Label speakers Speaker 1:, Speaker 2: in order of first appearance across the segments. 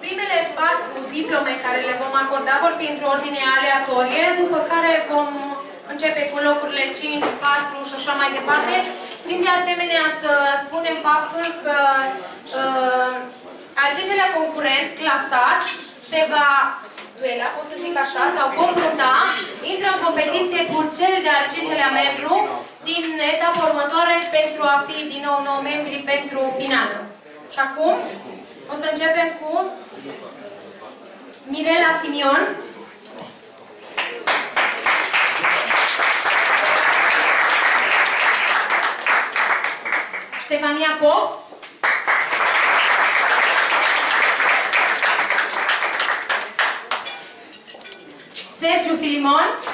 Speaker 1: Primele patru diplome care le vom acorda vor fi într-o ordine aleatorie, după care vom începe cu locurile 5, 4 și așa mai departe. Țin de asemenea să spunem faptul că uh, al cincelea concurent clasat se va duela, pot să zic așa, sau confrunta, intră în competiție cu cel de-al cincelea membru din etapa următoare pentru a fi din nou nou membri pentru finală. Și acum o să începem cu Mirela Simion. Ștefania Pop. Sergiu Filimon.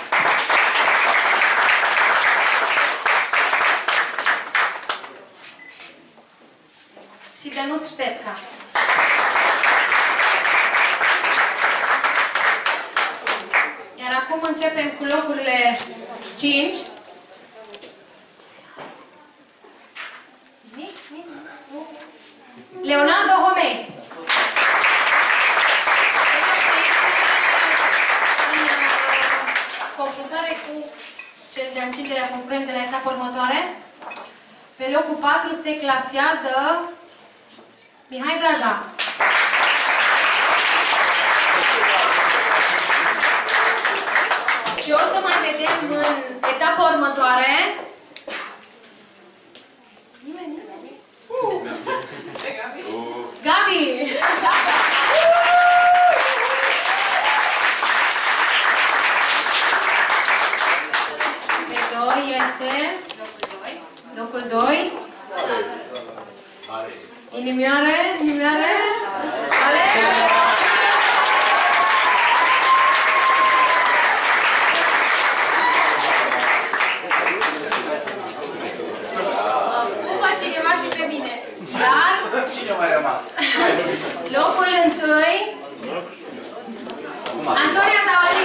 Speaker 1: Și Dănuț Ștețca. Iar acum începem cu locurile 5. Leonardo Homei. În confruntare cu cel de-al cincelea concurent de la etapa următoare, pe locul 4 se clasează Mihai Braja. Și o să mai vedem în etapa următoare. Nimeni, nimeni. Gabi! Pe doi este locul 2. Inimioare, inimioare. Ale! Pupă cineva și pe mine. Iar
Speaker 2: Cine a mai rămas?
Speaker 1: locul întâi, Antonia Tavali.